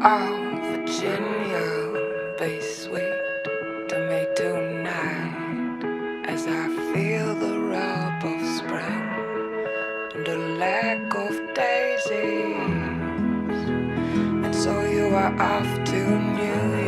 Oh, i feel the rub of spring and the lack of daisies and so you are off to New York.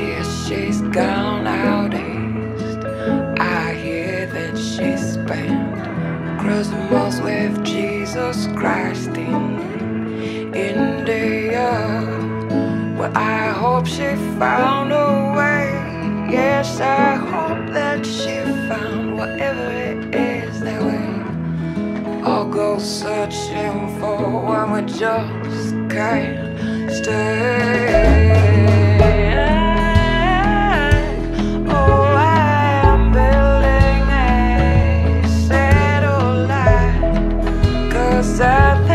Yeah, she's gone out east. I hear that she spent Christmas with Jesus Christ in India. Well, I hope she found a way. Yes, I hope that she found whatever it is that we all go searching for when we just can't stay. sad